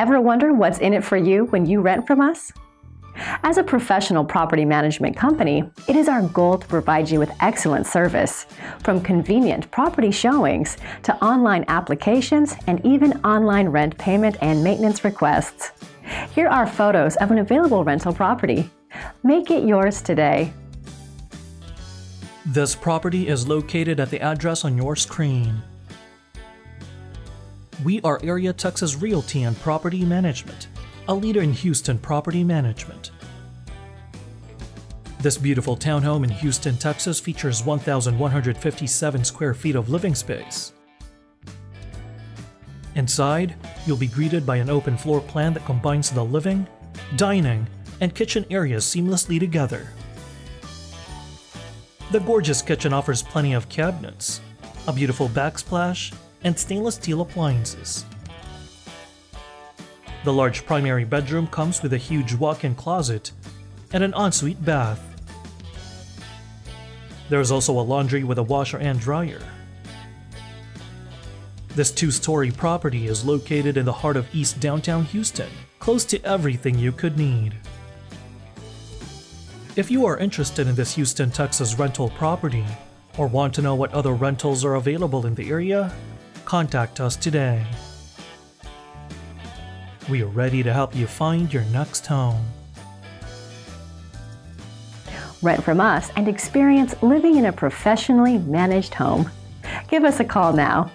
Ever wonder what's in it for you when you rent from us? As a professional property management company, it is our goal to provide you with excellent service, from convenient property showings to online applications and even online rent payment and maintenance requests. Here are photos of an available rental property. Make it yours today. This property is located at the address on your screen. We are Area Texas Realty and Property Management, a leader in Houston property management. This beautiful townhome in Houston, Texas features 1,157 square feet of living space. Inside, you'll be greeted by an open floor plan that combines the living, dining, and kitchen areas seamlessly together. The gorgeous kitchen offers plenty of cabinets, a beautiful backsplash, and stainless steel appliances. The large primary bedroom comes with a huge walk-in closet and an ensuite bath. There is also a laundry with a washer and dryer. This two-story property is located in the heart of East Downtown Houston, close to everything you could need. If you are interested in this Houston, Texas rental property, or want to know what other rentals are available in the area, contact us today. We are ready to help you find your next home. Rent from us and experience living in a professionally managed home. Give us a call now